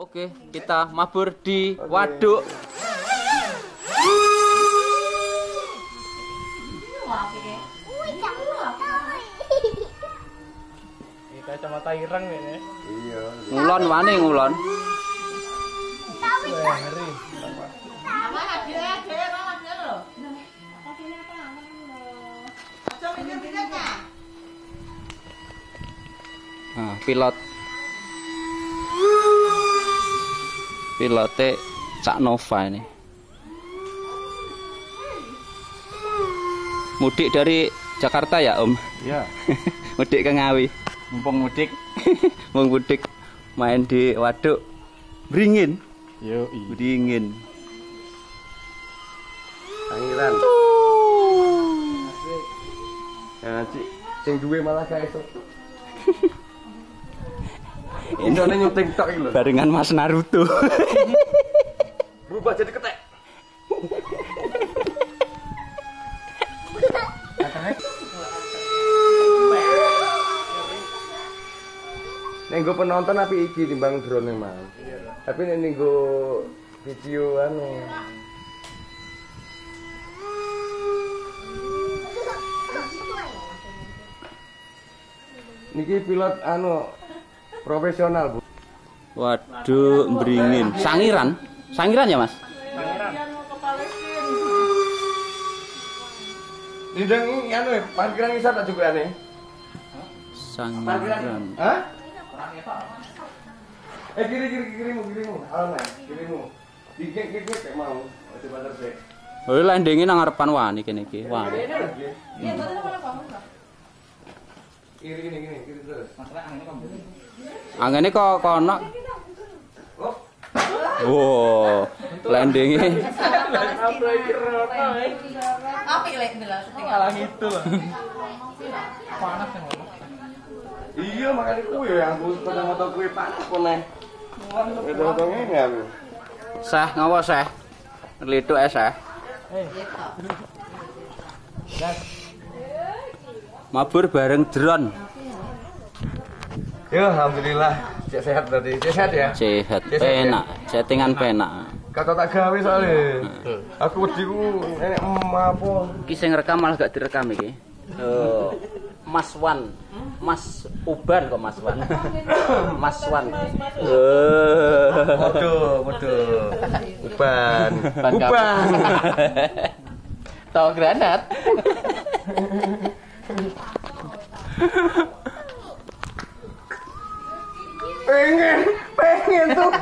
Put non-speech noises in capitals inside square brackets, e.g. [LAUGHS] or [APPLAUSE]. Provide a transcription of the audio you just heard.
Oke, kita mabur di waduk. Ini kacamata ireng ini. Iya. Ngulon wani ngulon. Ngeri. Nah, pilot. Pilotnya Cak Nova ini. Mudik dari Jakarta ya, Om? Iya. [LAUGHS] mudik ke Ngawi. Mumpung mudik. [LAUGHS] Mau mudik main di waduk. Beringin. Yo, Beringin. Pangeran. Ya, Cik. Sing duwe malah gak esuk. Indone nyuting tok iki lho. Barengan Mas Naruto. Berubah jadi ketek. Nek nggo penonton api iki timbang drone mah. Tapi nek nggo video anu Niki pilot anu profesional, Bu. Waduh, beringin. Sangiran? Sangiran ya, Mas? Didang anu ya, parkiran bisa tak juga ane? Sangiran. Hah? Eh kiri kiri kirimu kirimu, alam kirimu. Dikit dikit kayak mau. Coba terus. Oh, landingnya nang ngarepan wani kene iki. Wani. Kiri gini gini, kiri terus. Angene kok kono. Oh, Wow, landingnya. [LAUGHS] Malah gitu loh. Panas yang ngomong. iya makanya kue yang aku foto-foto kue panas kok ini aku. Seh, ngopo seh? Nelituk eh seh. Mabur bareng drone. Ya alhamdulillah, cek sehat berarti. Cek sehat ya. Sehat, Sehat, ya? penak, settingan penak. Kata tak gawe soalnya. Aku wediku nenek em apa? Iki sing rekam malah gak direkam iki. Oh, Mas Wan. Mas Uban kok Mas Wan. [LAUGHS] Mas Wan. Eh. Waduh, waduh. Uban. Uban. [LAUGHS] Tahu granat. [LAUGHS] Pengen, pengen tuh.